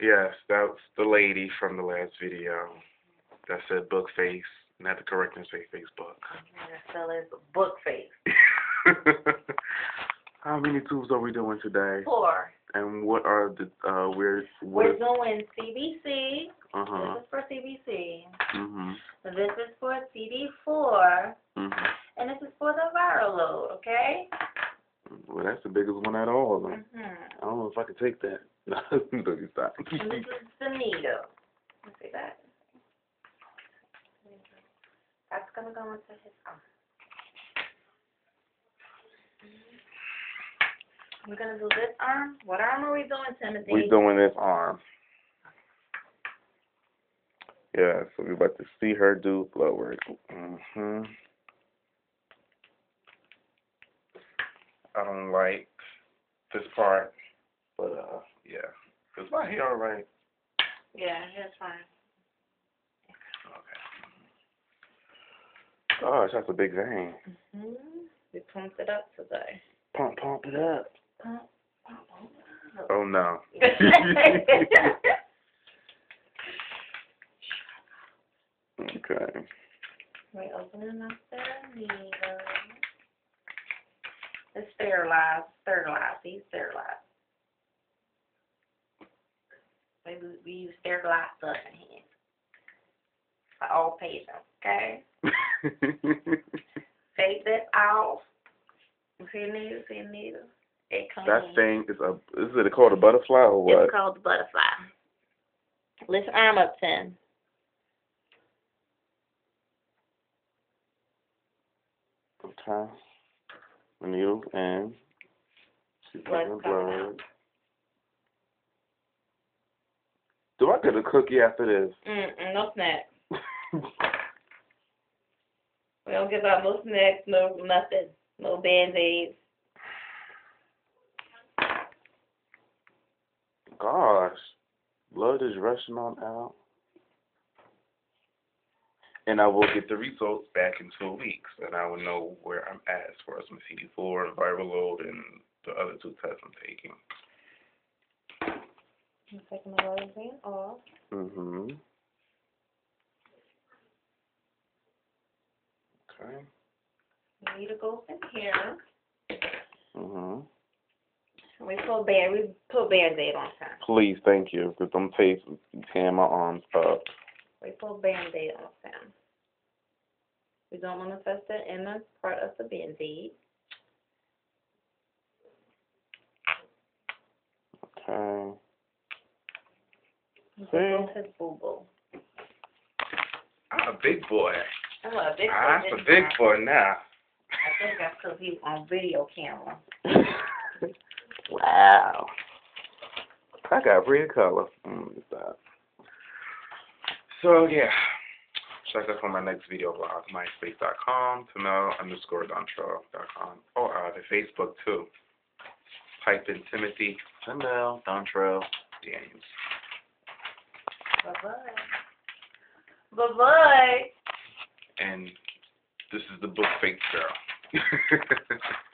Yes, that's the lady from the last video that said book face, and had to correct and say Facebook. So it's book face. How many tubes are we doing today? Four. And what are the uh we're We're is, doing CBC. uh huh This is for CBC. mhm This is for CD4. mhm And this is for the viral load, okay? well that's the biggest one out of all of them. Mm-hmm. I don't know if I could take that. No, you stop. And this is the needle. See that? That's gonna go into his arm. We're gonna do this arm. What arm are we doing, Timothy? We're doing this arm. Yeah, so we're about to see her do blood work. Mhm. I don't like this part, but uh, yeah. Is my hair alright? Yeah, that's fine. Okay. Gosh, that's a big vein. hmm We pumped it up today. Pump, pump it up. Pump, pump, pump it up. Oh no. okay. We're opening up the needle. It's sterilized, sterilized, he's sterilized. We, use sterilized stuff in here. For all patients, okay? Take this off. You see needle, see needle? It clean. that thing is a is it called a butterfly or what? It's called the butterfly. Lift arm up, Tim. Okay. The needle and she's blood. out. Do I get a cookie after this? Mm-mm, no snacks. We don't give out no snacks, no nothing, no band-aids. Gosh, blood is rushing on out. And I will get the results back in two weeks, and I will know where I'm at as far as my CD4, and viral load, and the other two tests I'm taking. I'm taking the rosine off. Mhm. Okay. Needle goes in here. Mhm. We put band, we put band-aid on time. Please, thank you, because I'm tearing my arms up. We put band-aid on time. We don't want to touch the inner part of the band-aid. Okay. This his boo-boo. I'm a big boy. I'm a big I'm boy a big time. boy now. I think that's because he's on video camera. wow. I got red color. Mm, what's that? So yeah, check us on my next video blog, myspace.com, Timmell underscore Dontrell.com, or uh, the Facebook too. Type in Timothy Timmell Dontrell Daniels. Bye-bye. Bye-bye. And this is the book Fake Girl.